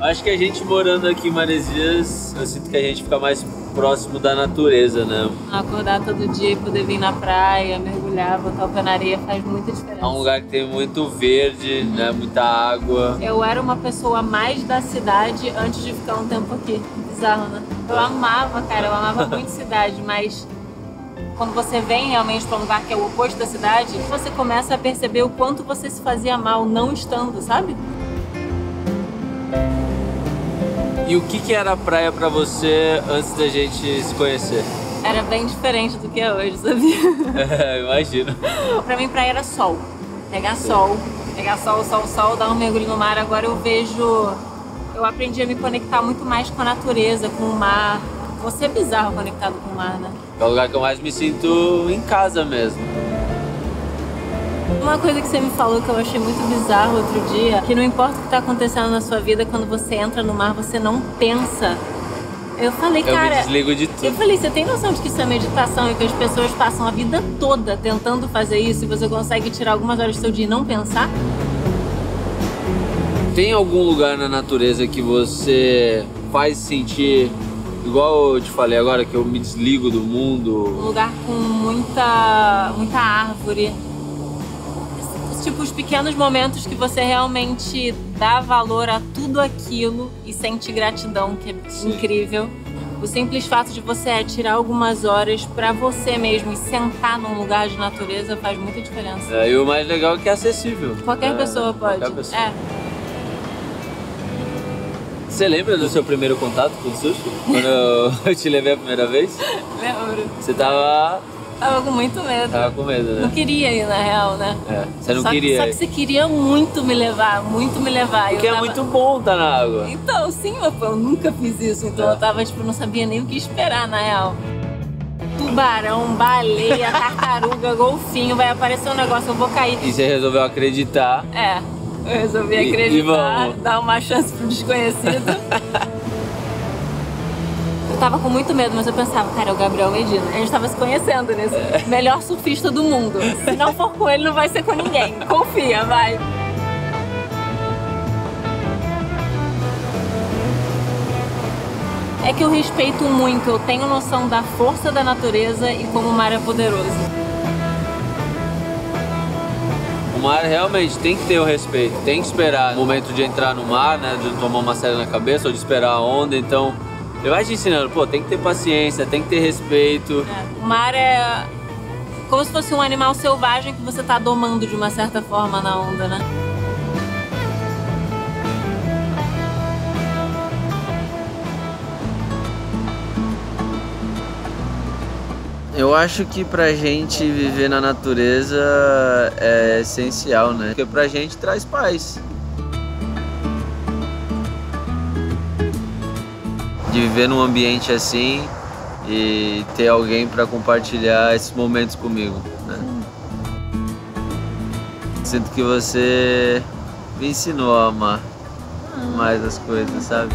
Acho que a gente morando aqui em Maresias, eu sinto que a gente fica mais próximo da natureza, né? Acordar todo dia e poder vir na praia, mergulhar, botar o pé na areia faz muita diferença. É um lugar que tem muito verde, né? Muita água. Eu era uma pessoa mais da cidade antes de ficar um tempo aqui. Bizarro, né? Eu amava, cara, eu amava muito cidade, mas quando você vem realmente para um lugar que é o oposto da cidade, você começa a perceber o quanto você se fazia mal não estando, sabe? E o que, que era a praia para você antes da gente se conhecer? Era bem diferente do que é hoje, sabia? É, imagino. pra mim, praia era sol. Pegar Sim. sol, pegar sol, sol, sol, dar um mergulho no mar. Agora eu vejo. Eu aprendi a me conectar muito mais com a natureza, com o mar. Você é bizarro conectado com o mar, né? É o lugar que eu mais me sinto em casa mesmo. Uma coisa que você me falou que eu achei muito bizarro outro dia, que não importa o que está acontecendo na sua vida, quando você entra no mar, você não pensa. Eu falei, eu cara. Me desligo de tudo. Eu falei, você tem noção de que isso é meditação e que as pessoas passam a vida toda tentando fazer isso e você consegue tirar algumas horas do seu dia e não pensar? Tem algum lugar na natureza que você faz sentir igual eu te falei agora que eu me desligo do mundo? Um lugar com muita muita árvore, tipo, os pequenos momentos que você realmente dá valor a tudo aquilo e sente gratidão, que é Sim. incrível. O simples fato de você tirar algumas horas para você mesmo e sentar num lugar de natureza faz muita diferença. É, e o mais legal é que é acessível. Qualquer é, pessoa pode. Qualquer pessoa. É. Você lembra do seu primeiro contato com o sushi? Quando eu te levei a primeira vez? Lembro. Você tava Tava com muito medo. Tava com medo, né? Não queria ir, na real, né? É, você não só queria que, Só que você queria muito me levar, muito me levar. Porque é tava... é muito bom estar tá na água. Então, sim, eu nunca fiz isso. Então é. eu tava, tipo, não sabia nem o que esperar, na real. Tubarão, baleia, tartaruga, golfinho, vai aparecer um negócio, eu vou cair. E você resolveu acreditar. É, eu resolvi e, acreditar, e dar uma chance pro desconhecido. tava com muito medo, mas eu pensava, cara, é o Gabriel Medina. A gente tava se conhecendo nesse é. melhor surfista do mundo. Se não for com ele, não vai ser com ninguém. Confia, vai. É que eu respeito muito, eu tenho noção da força da natureza e como o mar é poderoso. O mar realmente tem que ter o respeito, tem que esperar o momento de entrar no mar, né, de tomar uma série na cabeça ou de esperar a onda, então ele vai te ensinando, pô, tem que ter paciência, tem que ter respeito. É, o mar é como se fosse um animal selvagem que você tá domando de uma certa forma na onda, né? Eu acho que pra gente viver na natureza é essencial, né? Porque pra gente traz paz. De viver num ambiente assim e ter alguém para compartilhar esses momentos comigo. Né? Sinto que você me ensinou a amar mais as coisas, sabe?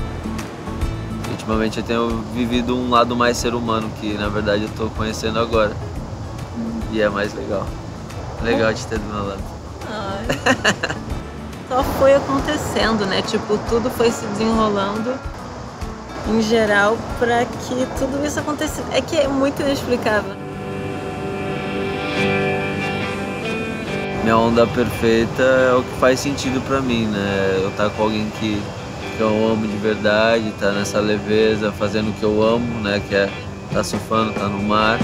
Ultimamente eu tenho vivido um lado mais ser humano que na verdade eu tô conhecendo agora. E é mais legal. Legal de ter do meu lado. Só foi acontecendo, né? Tipo, tudo foi se desenrolando em geral para que tudo isso acontecesse. É que é muito inexplicável. Minha onda perfeita é o que faz sentido para mim, né? Eu estar tá com alguém que, que eu amo de verdade, tá nessa leveza, fazendo o que eu amo, né? Que é tá surfando, tá no mar.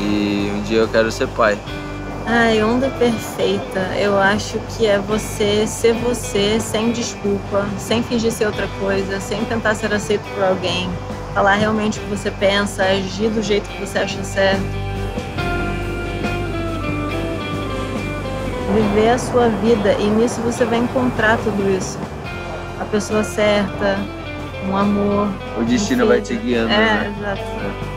E um dia eu quero ser pai. Ai, onda perfeita. Eu acho que é você ser você sem desculpa, sem fingir ser outra coisa, sem tentar ser aceito por alguém. Falar realmente o que você pensa, agir do jeito que você acha certo. Viver a sua vida e nisso você vai encontrar tudo isso. A pessoa certa, um amor. O destino vai te guiando. É, né? exato.